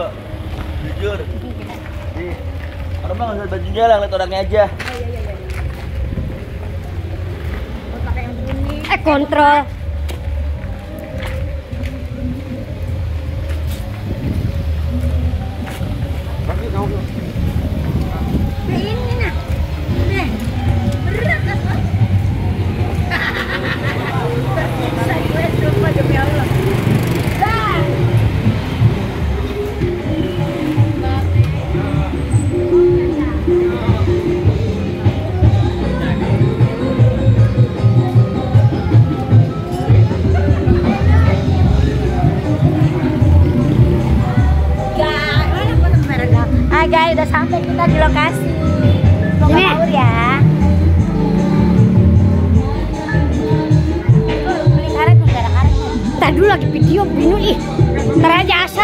gua. Jujur. Di orang mah nggak usah bajunya lah lihat orangnya aja. Oh iya iya guys, udah sampai kita di lokasi. Semoga baur ya. Tuh, beli karet karet. Tadi dulu lagi video binu ih. Ntar aja asal